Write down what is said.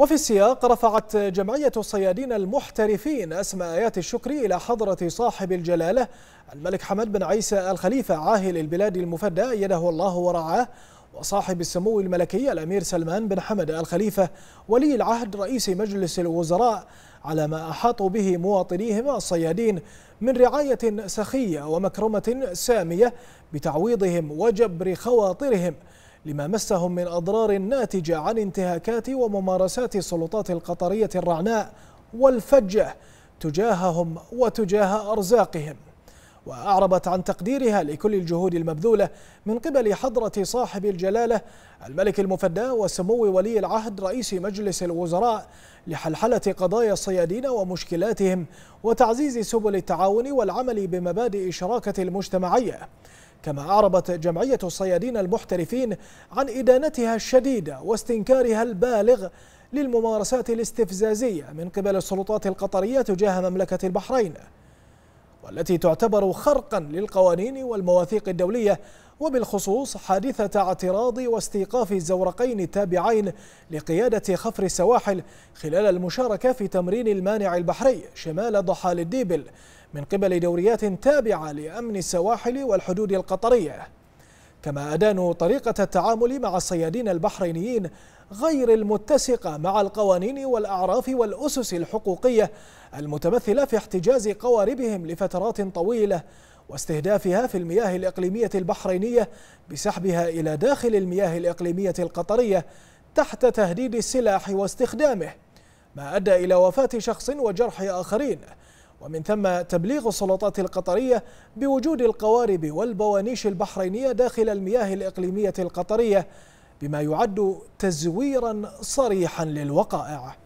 وفي السياق رفعت جمعية الصيادين المحترفين أسمى آيات الشكر إلى حضرة صاحب الجلالة الملك حمد بن عيسى الخليفة عاهل البلاد المفدى أيده الله ورعاه وصاحب السمو الملكي الأمير سلمان بن حمد الخليفة ولي العهد رئيس مجلس الوزراء على ما أحاطوا به مواطنيهم الصيادين من رعاية سخية ومكرمة سامية بتعويضهم وجبر خواطرهم. لما مسهم من أضرار ناتجة عن انتهاكات وممارسات السلطات القطرية الرعناء والفجة تجاههم وتجاه أرزاقهم. وأعربت عن تقديرها لكل الجهود المبذولة من قبل حضرة صاحب الجلالة الملك المفدى وسمو ولي العهد رئيس مجلس الوزراء لحلحلة قضايا الصيادين ومشكلاتهم وتعزيز سبل التعاون والعمل بمبادئ الشراكة المجتمعية. كما أعربت جمعية الصيادين المحترفين عن إدانتها الشديدة واستنكارها البالغ للممارسات الاستفزازية من قبل السلطات القطرية تجاه مملكة البحرين والتي تعتبر خرقا للقوانين والمواثيق الدولية وبالخصوص حادثة اعتراض واستيقاف الزورقين التابعين لقيادة خفر السواحل خلال المشاركة في تمرين المانع البحري شمال ضحال الديبل من قبل دوريات تابعة لأمن السواحل والحدود القطرية. كما أدانوا طريقة التعامل مع الصيادين البحرينيين غير المتسقة مع القوانين والأعراف والأسس الحقوقية المتمثلة في احتجاز قواربهم لفترات طويلة واستهدافها في المياه الإقليمية البحرينية بسحبها إلى داخل المياه الإقليمية القطرية تحت تهديد السلاح واستخدامه ما أدى إلى وفاة شخص وجرح آخرين. ومن ثم تبليغ السلطات القطرية بوجود القوارب والبوانيش البحرينية داخل المياه الإقليمية القطرية بما يعد تزويرا صريحا للوقائع.